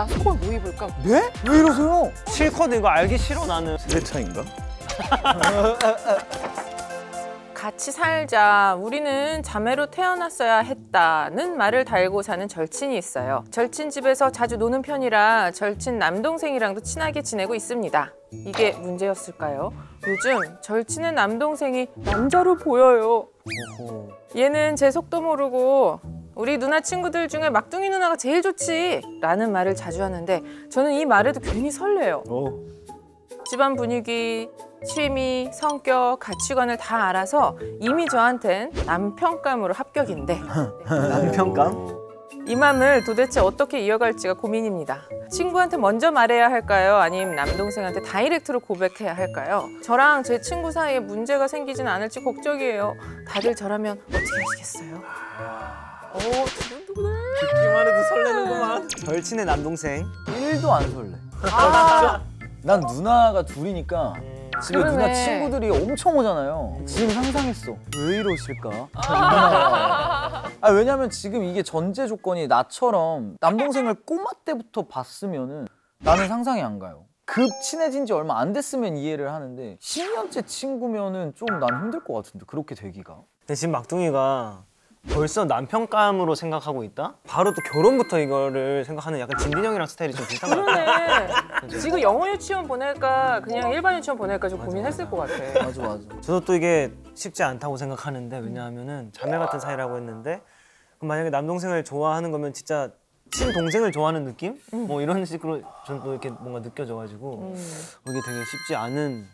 나 속옷 뭐 입을까? 네? 왜 이러세요? 실컷 이거 알기 싫어 나는. 내 차인가? 같이 살자. 우리는 자매로 태어났어야 했다는 말을 달고 사는 절친이 있어요. 절친 집에서 자주 노는 편이라 절친 남동생이랑도 친하게 지내고 있습니다. 이게 문제였을까요? 요즘 절친의 남동생이 남자로 보여요. 얘는 제 속도 모르고 우리 누나 친구들 중에 막둥이 누나가 제일 좋지 라는 말을 자주 하는데 저는 이 말에도 괜히 설레요. 어. 집안 분위기, 취미, 성격, 가치관을 다 알아서 이미 저한텐 남편감으로 합격인데 남편감? 이 맘을 도대체 어떻게 이어갈지가 고민입니다. 친구한테 먼저 말해야 할까요? 아니면 남동생한테 다이렉트로 고백해야 할까요? 저랑 제 친구 사이에 문제가 생기진 않을지 걱정이에요. 다들 저라면 어떻게 하시겠어요? 오, 두근두근해. 듣기만 해도 설레는구만. 절친의 남동생. 1도 안 설레. 아, 난 누나가 둘이니까 집에 그러네. 누나 친구들이 엄청 오잖아요. 지금 상상했어. 왜 이러실까? 아 왜냐면 지금 이게 전제 조건이 나처럼 남동생을 꼬마 때부터 봤으면은 나는 상상이 안 가요. 급 친해진 지 얼마 안 됐으면 이해를 하는데 10년째 친구면은 좀 난 힘들 것 같은데 그렇게 되기가. 근데 지금 막둥이가 벌써 남편감으로 생각하고 있다? 바로 또 결혼부터 이거를 생각하는 약간 진빈 형이랑 스타일이 좀 비슷한 것 같아. 그러네. 지금 영어 유치원 보낼까 그냥 일반 유치원 보낼까 좀 고민했을 것 같아. 맞아 맞아. 저도 또 이게 쉽지 않다고 생각하는데 왜냐하면은 자매 같은 사이라고 했는데 그럼 만약에 남동생을 좋아하는 거면 진짜 친동생을 좋아하는 느낌? 뭐 이런 식으로 저는 또 이렇게 뭔가 느껴져가지고 음. 이게 되게 쉽지 않은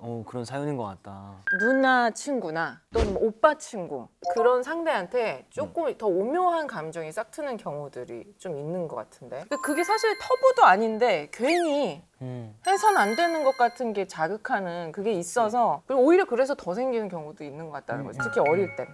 어, 그런 사연인 것 같다. 누나 친구나 또는 뭐 오빠 친구 그런 상대한테 조금 더 오묘한 감정이 싹 트는 경우들이 좀 있는 것 같은데 근데 그게 사실 터부도 아닌데 괜히 음. 해선 안 되는 것 같은 게 자극하는 그게 있어서 그리고 오히려 그래서 더 생기는 경우도 있는 것 같다는 거지 특히 어릴 때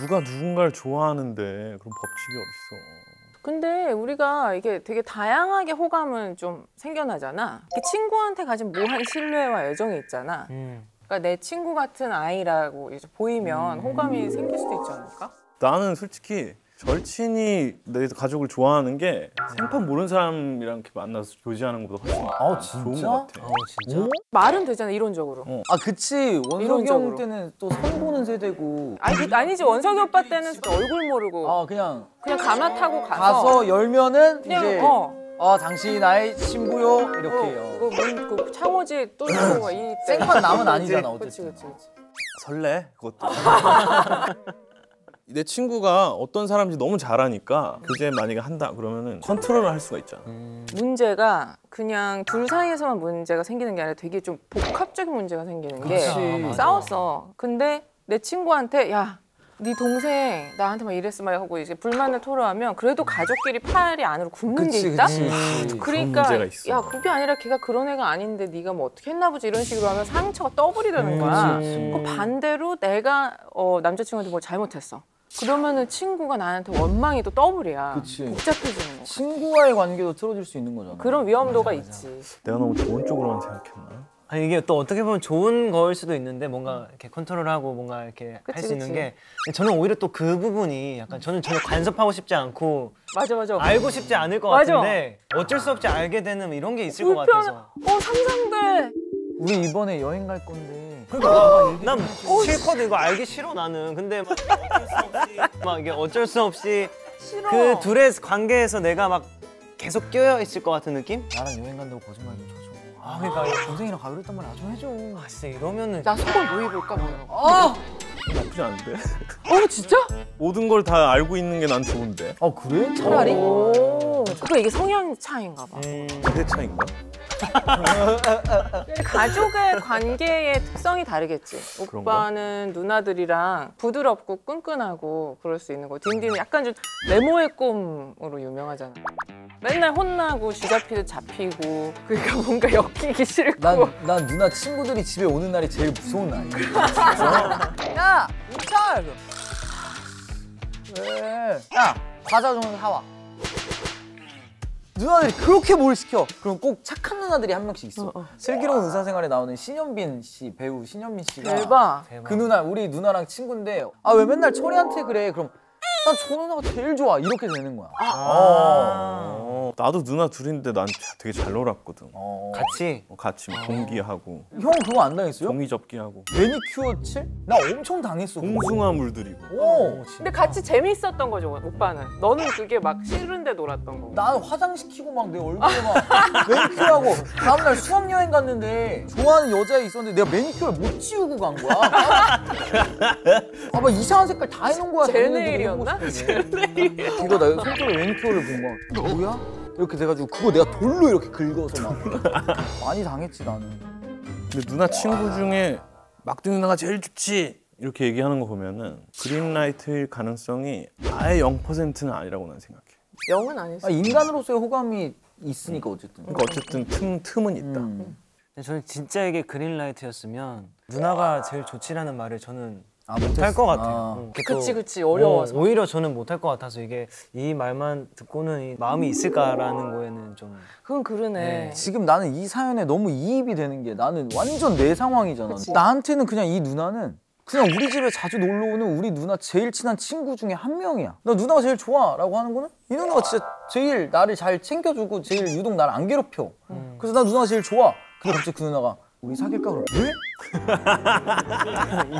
누가 누군가를 좋아하는데 그런 법칙이 어딨어. 근데 우리가 이게 되게 다양하게 호감은 좀 생겨나잖아 이렇게 친구한테 가진 묘한 신뢰와 애정이 있잖아 음. 그러니까 내 친구 같은 아이라고 이제 보이면 호감이 생길 수도 있지 않을까? 나는 솔직히 절친이 내 가족을 좋아하는 게 생판 모르는 사람이랑 이렇게 만나서 교제하는 것보다 훨씬 아 좋은? 것 같아. 어 진짜? 말은 되잖아 이론적으로. 아 그치 원석이. 형 때는 또 선 보는 세대고 아니 아니지 원석이 오빠 때는 얼굴 모르고 아 그냥 그냥 가마 타고 가서, 가서 열면은 그냥 이제 어. 아 당신이 나의 신부요 이렇게 어, 해요. 그문 그 창호지 뚫는 거이 생판 남은 아니잖아 그렇지 어쨌든. 그렇지 그렇지. 설레 그것도. 내 친구가 어떤 사람인지 너무 잘 아니까 교제 만약에 한다 그러면은 컨트롤을 할 수가 있잖아. 문제가 그냥 둘 사이에서만 문제가 생기는 게 아니라 되게 좀 복합적인 문제가 생기는 게 그치. 맞아. 싸웠어. 근데 내 친구한테 야. 네 동생 나한테 막 이랬어 막 하고 이제 불만을 토로하면 그래도 가족끼리 팔이 안으로 굽는 게 그치 있다. 그치. 그런 그러니까 문제가 있어. 야 그게 아니라 걔가 그런 애가 아닌데 네가 뭐 어떻게 했나 보지 이런 식으로 하면 상처가 더블이 되는 거야. 그치. 그 반대로 내가 어, 남자친구한테 뭘 잘못했어. 그러면은 친구가 나한테 원망이 또 더블이야. 그치. 복잡해지는 거. 친구와의 관계도 틀어질 수 있는 거잖아. 그런 위험도가 있지. 내가 너무 좋은 쪽으로만 생각했나? 아니 이게 또 어떻게 보면 좋은 거일 수도 있는데 뭔가 이렇게 컨트롤하고 뭔가 이렇게 할 수 있는 그치. 게 저는 오히려 또 그 부분이 약간 저는 전혀 간섭하고 싶지 않고 맞아 맞아. 알고 싶지 않을 것 맞아. 같은데 어쩔 수 없이 알게 되는 이런 게 있을 것 불편해. 같아서 어 상상돼. 우리 이번에 여행 갈 건데. 그러니까 난 실컷 이거 알기 싫어 나는 근데 막 어쩔 수 없이 막 이게 어쩔 수 없이 싫어. 그 둘의 관계에서 내가 막 계속 끼어 있을 것 같은 느낌? 나랑 여행 간다고 거짓말 좀 쳐줘. 아 그러니까 동생이랑 가기로 했단 말이야. 좀 해줘. 아 진짜 이러면은 나 속옷 뭐 입을까 뭐 이런 거. 아! 나쁘지 않은데? 어 진짜? 모든 걸 다 알고 있는 게 난 좋은데. 아 그래? 차라리? 오. 그거 이게 성향 차이인가 봐. 음, 내 차인가? 가족의 관계의 특성이 다르겠지. 오빠는 누나들이랑 부드럽고 끈끈하고 그럴 수 있는 거. 딘딘은 약간 좀 메모의 꿈으로 유명하잖아. 맨날 혼나고 쥐잡히도 잡히고 그러니까 뭔가 엮이기 싫고. 난, 난 누나 친구들이 집에 오는 날이 제일 무서운 날이야. 야! 우철! 왜? 야! 과자 좀 사와. 누나들이 그렇게 뭘 시켜. 그럼 꼭 착한 누나들이 한 명씩 있어. 어, 어. 슬기로운 의사생활에 나오는 신현빈 씨, 배우 신현빈 씨가 대박. 그 누나, 우리 누나랑 친구인데 아 왜 맨날 철이한테 그래? 그럼 난 저 누나가 제일 좋아. 이렇게 되는 거야. 아. 어. 나도 누나 둘인데 난 되게 잘 놀았거든. 어. 같이 어, 같이 막 공기하고 형 그거 안 당했어요? 종이 접기하고 매니큐어 칠? 나 엄청 당했어. 그거. 홍숭아 물들이고. 오. 근데 같이 재미있었던 거죠 오빠는. 너는 그게 막 싫은데 놀았던 거고. 나는 화장시키고 막 내 얼굴에 막 매니큐어하고 다음날 수학여행 갔는데 좋아하는 여자애 있었는데 내가 매니큐어를 못 지우고 간 거야. 아막 이상한 색깔 다 해놓은 거야. 젤 네일이었나? 하고 싶은데. 이거 나 손톱에 매니큐어를 본 거야. 뭐야? 이렇게 돼가지고 그거 내가 돌로 이렇게 긁어서 막 많이 당했지 나는. 근데 누나 친구 중에 막둥이 누나가 제일 좋지 이렇게 얘기하는 거 보면은 그린라이트일 가능성이 아예 0%는 아니라고 난 생각해. 영은 아니었어. 아, 인간으로서의 호감이 있으니까 어쨌든. 그러니까 어쨌든 틈 틈은 있다. 음. 근데 저는 진짜 이게 그린라이트였으면 누나가 제일 좋지라는 말을 저는 아, 못할. 것 같아요. 아. 응, 이렇게 그치 또- 그치 어려워서. 어, 오히려 저는 못할 것 같아서 이게 이 말만 듣고는 이 마음이 있을까라는 거에는 좀 그건 그러네. 네. 지금 나는 이 사연에 너무 이입이 되는 게 나는 완전 내 상황이잖아. 그치. 나한테는 그냥 이 누나는 그냥 우리 집에 자주 놀러 오는 우리 누나 제일 친한 친구 중에 한 명이야. 나 누나가 제일 좋아라고 하는 거는 이 누나가 진짜 제일 나를 잘 챙겨주고 제일 유독 나를 안 괴롭혀. 그래서 나 누나가 제일 좋아. 근데 갑자기 그 누나가 우리 사귈까 그럼 왜?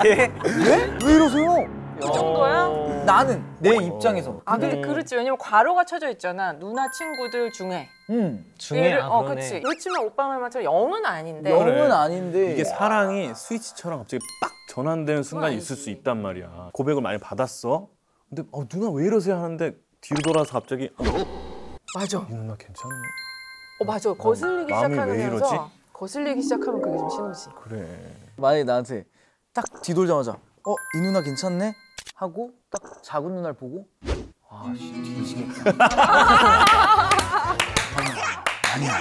예? 왜? 왜 이러세요? 이 정도야? 어. 나는 내 입장에서. 아 근데 음. 그렇지 왜냐면 괄호가 쳐져 있잖아 누나 친구들 중에 음. 중에 얘를- 아, 어. 그치 그렇지만 오빠 말만처럼 영은 아닌데 영은. 아닌데 이게 사랑이 스위치처럼 갑자기 빡 전환되는 순간이 있을 수. 있단 말이야. 고백을 많이 받았어. 근데 어, 누나 왜 이러세요 하는데 뒤로 돌아서 갑자기 어, 맞아 이 누나 괜찮네. 어 맞아 거슬리기 시작하면서 이러지? 거슬리기 시작하면 그게 좀 신호지. 그래. 만약에 나한테 딱 뒤돌자마자 어 이 누나 괜찮네? 하고 딱 작은 누나를 보고 아 씨 뒤지겠다. 아니야.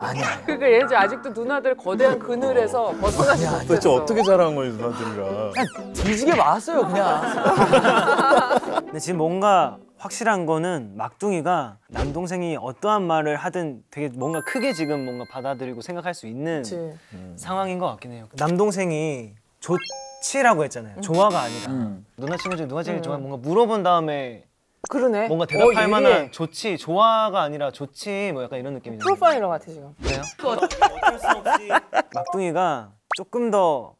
아니야. 그러니까 얘 이제 아직도 누나들 거대한 그늘에서 벗어나지 못했어 도대체 어떻게 자란 거야 누나들이랑. 그냥 뒤지게 맞았어요 그냥. 근데 지금 뭔가 확실한 거는 막둥이가 남동생이 어떠한 말을 하든 되게 뭔가 크게 지금 뭔가 받아들이고 생각할 수 있는 그치. 상황인 것 같긴 해요. 남동생이 좋지라고 했잖아요. 좋아가 아니라 음. 누나 친구 중에 누가 제일 좋아? 뭔가 물어본 다음에 그러네 뭔가 대답할 어, 만한. 좋지 좋아가 아니라 좋지 뭐 약간 이런 느낌이잖아요. 프로파일러 같아 지금 그래요? 막둥이가 조금 더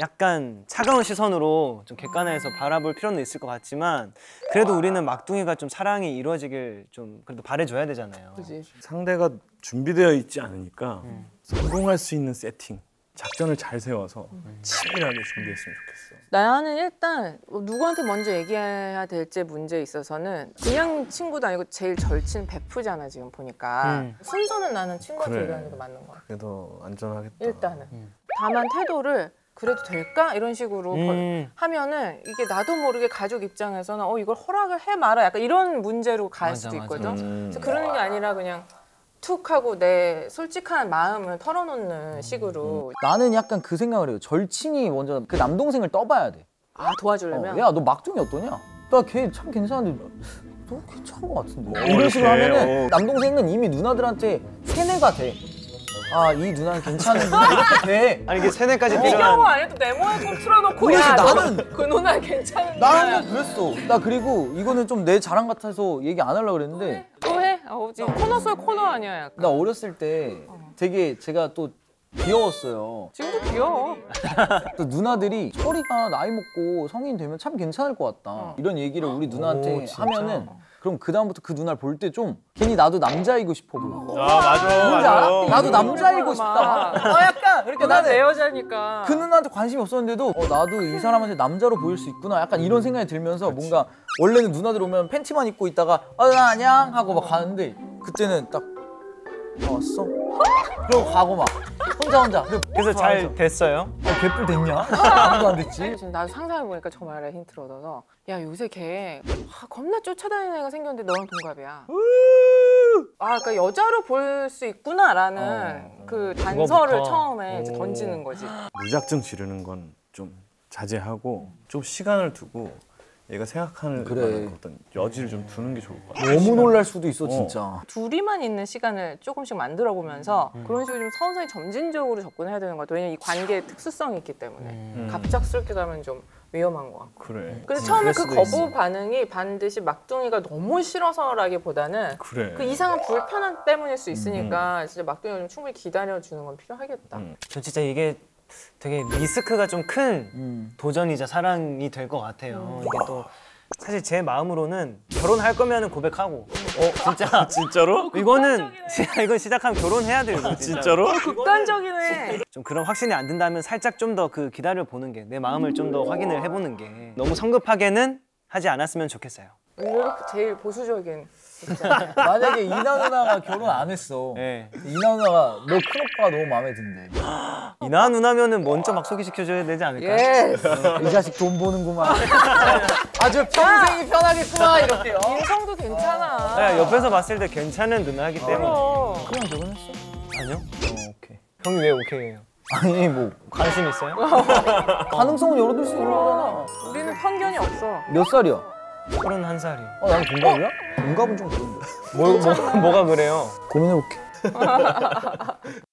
약간 차가운 시선으로 좀 객관해서 바라볼 필요는 있을 것 같지만 그래도 우리는 막둥이가 좀 사랑이 이루어지길 좀 그래도 바래줘야 되잖아요. 그지 상대가 준비되어 있지 않으니까 성공할 수 있는 세팅, 작전을 잘 세워서 치밀하게 준비했으면 좋겠어. 나는 일단 누구한테 먼저 얘기해야 될지 문제에 있어서는 그냥 친구도 아니고 제일 절친 베프잖아 지금 보니까 음. 순서는 나는 친구한테 그래. 얘기하는 게 맞는 거 같아 그게 더 안전하겠다. 일단은 다만 태도를 그래도 될까? 이런 식으로 걸- 음. 하면은 이게 나도 모르게 가족 입장에서는 어 이걸 허락을 해 말아. 약간 이런 문제로 갈 맞아, 수도 맞아. 있거든. 음. 그래서 그러는 게 아니라 그냥 툭 하고 내 솔직한 마음을 털어놓는 식으로. 나는 약간 그 생각을 해요. 절친이 먼저 그 남동생을 떠봐야 돼. 아 도와주려면? 어, 야너 막둥이 어떠냐? 나 걔 참 괜찮은데. 너 괜찮은 것 같은데. 어, 이런 식으로 하면은 어. 남동생은 이미 누나들한테 세뇌가 돼 아 이 누나는 괜찮은데. 이렇게 돼 아니 이게 세뇌까지 이 경우 필요한 아니도 네모에 꼭 틀어놓고 그래서 야 나는- 그 누나 괜찮은데. 나는 뭐 그랬어. 나 그리고 이거는 좀 내 자랑 같아서 얘기 안 하려고 그랬는데. 또 해? 어, 지금 코너 속 코너 아니야 약간. 나 어렸을 때 되게 제가 또 귀여웠어요. 지금도 귀여워. 또 누나들이 철이가 나이 먹고 성인 되면 참 괜찮을 것 같다. 이런 얘기를 우리 누나한테 오? 하면은 그럼 그 다음부터 그 누나를 볼 때 좀 괜히 나도 남자이고 싶어 보여 아 맞아 뭔지 알아? 맞아. 나도 남자이고 싶다. 어 약간 이렇게 누나 내 나는 여자니까 그 누나한테 관심이 없었는데도 어, 나도 이 사람한테 남자로 보일 수 있구나. 약간 이런 생각이 들면서 뭔가 원래는 누나들 오면 팬티만 입고 있다가 어나 안녕 하고 막 가는데 그때는 딱 어, 왔어. 그러고 가고 막 혼자 혼자. 그리고 그래서 잘 됐어요. 어, 개뿔 됐냐? 아무도 안 됐지. 지금 나도 상상해 보니까 저 말에 힌트를 얻어서 야 요새 걔 아, 겁나 쫓아다니는 애가 생겼는데 너랑 동갑이야. 아 그러니까 여자로 볼 수 있구나라는 그 단서를 그거부터. 처음에 이제 오. 던지는 거지. 무작정 지르는 건 좀 자제하고 좀 시간을 두고 얘가 생각하는 그래. 어떤 여지를 좀 두는 게 좋을 것 같아. 너무 놀랄 수도 있어 진짜. 둘이만 있는 시간을 조금씩 만들어 보면서 그런 식으로 좀 서서히 점진적으로 접근해야 되는 것 같아요. 왜냐면 이 관계의 특수성이 있기 때문에 음. 갑작스럽게 가면 좀 위험한 것 같고. 그래. 근데 처음에 그 거부 있어. 반응이 반드시 막둥이가 너무 싫어서라기보다는 그래. 그 이상한 불편함 때문일 수 있으니까 진짜 막둥이가 좀 충분히 기다려 주는 건 필요하겠다. 음. 전 진짜 이게 되게 리스크가 좀큰 음. 도전이자 사랑이 될 것 같아요. 이게 또 사실 제 마음으로는 결혼할 거면 고백하고 어 진짜 진짜로? 이거는 시- 이건 시작하면 결혼해야 돼요. 진짜. 진짜로? 극단적이네. 좀 그런 확신이 안 든다면 살짝 좀 더 그 기다려 보는 게 내 마음을 좀 더 확인을 해보는 게 너무 성급하게는 하지 않았으면 좋겠어요. 이렇게 제일 보수적인. 만약에 이나 누나가 결혼 안 했어. 네. 이나 누나가 너 큰 오빠가 너무 마음에 든대. 이나 누나면은 먼저 막 소개시켜줘야 되지 않을까? 예. 이 자식 돈 버는구만. 아주 평생이 편하겠구만 이렇게요. 인성도 괜찮아. 네, 옆에서 봤을 때 괜찮은 누나이기 때문에 그럼. 그냥 결혼했어? 아니요? 어, 오케이. 형이 왜 오케이해요? 아니 뭐 관심 있어요? 가능성은 열어둘 수 있는 거잖아. 우리는 편견이 없어. 몇 살이야? 31살이요. 어, 나는 동갑이야? 동갑은 좀 그런데. 뭐, 뭐, 뭐가 그래요? 고민해볼게.